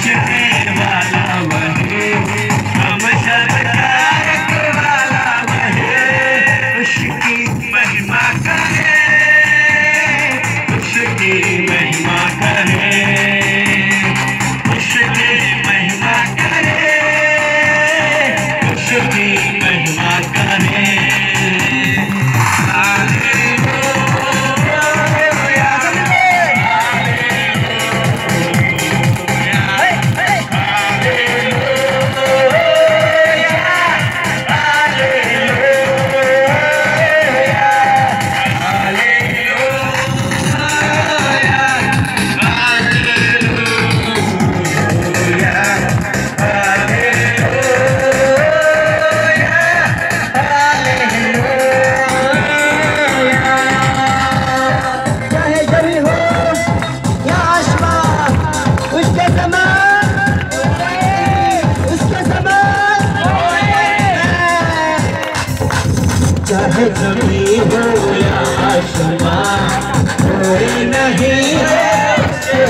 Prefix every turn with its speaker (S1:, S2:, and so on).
S1: चाहे जमी हो या आसमां कोई नहीं है उसके